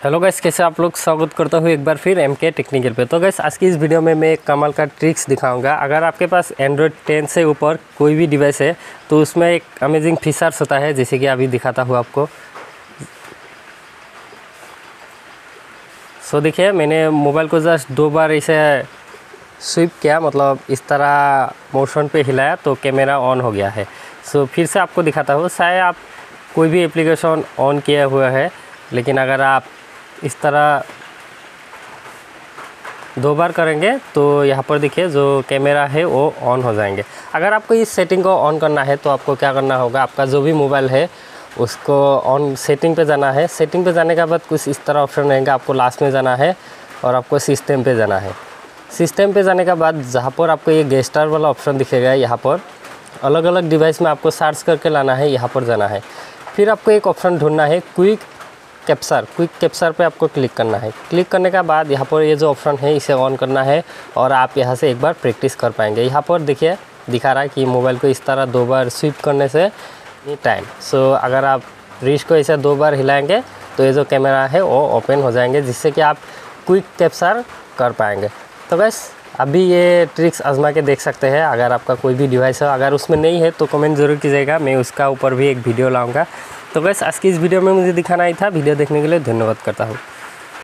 Hello guys कैसे आप लोग? स्वागत करता हूँ एक बार फिर एम के टेक्निकल पे। तो गैस आज की इस वीडियो में मैं एक कमाल का ट्रिक्स दिखाऊँगा। अगर आपके पास एंड्रॉयड 10 से ऊपर कोई भी डिवाइस है तो उसमें एक अमेजिंग फीचर्स होता है, जैसे कि अभी दिखाता हूँ आपको। सो देखिए, मैंने मोबाइल को जस्ट दो बार इसे स्विप किया मतलब इस तरह मोशन पर हिलाया तो कैमरा ऑन हो गया है। सो फिर से आपको दिखाता हूँ, शायद आप कोई भी एप्लीकेशन ऑन किया हुआ है, लेकिन अगर आप इस तरह दो बार करेंगे तो यहाँ पर देखिए जो कैमरा है वो ऑन हो जाएँगे। अगर आपको इस सेटिंग को ऑन करना है तो आपको क्या करना होगा? आपका जो भी मोबाइल है, उसको ऑन सेटिंग पे जाना है। सेटिंग पे जाने के बाद कुछ इस तरह ऑप्शन रहेंगे, आपको लास्ट में जाना है और आपको सिस्टम पे जाना है। सिस्टम पे जाने के बाद जहाँ पर आपको ये गेस्टार वाला ऑप्शन दिखेगा, यहाँ पर अलग अलग डिवाइस में आपको सर्च करके लाना है, यहाँ पर जाना है। फिर आपको एक ऑप्शन ढूंढना है क्विक कैप्चर क्विक कैप्चर पे आपको क्लिक करना है। क्लिक करने के बाद यहाँ पर ये जो ऑप्शन है, इसे ऑन करना है और आप यहाँ से एक बार प्रैक्टिस कर पाएँगे। यहाँ पर देखिए, दिखा रहा है कि मोबाइल को इस तरह दो बार स्विप करने से टाइम सो अगर आप रिस्ट को ऐसे दो बार हिलाएँगे तो ये जो कैमरा है, वो ओपन हो जाएँगे, जिससे कि आप क्विक कैप्चर कर पाएँगे। तो बस अभी ये ट्रिक्स आजमा के देख सकते हैं। अगर आपका कोई भी डिवाइस है, अगर उसमें नहीं है तो कमेंट ज़रूर कीजिएगा। मैं उसका ऊपर भी एक वीडियो लाऊँगा। तो बस आज की इस वीडियो में मुझे दिखाना ही था। वीडियो देखने के लिए धन्यवाद करता हूँ।